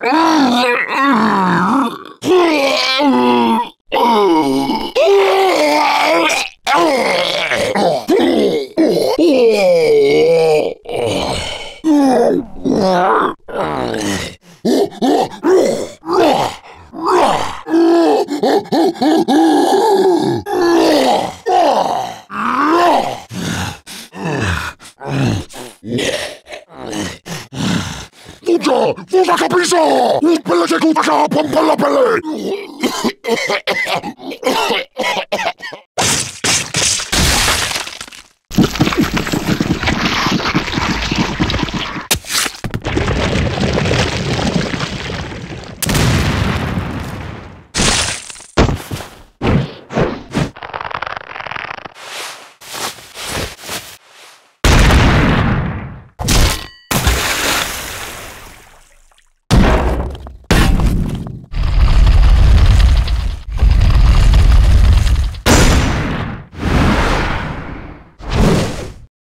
Fuga! Fuga capisco! Un pelle che tutta che pompa la pelle!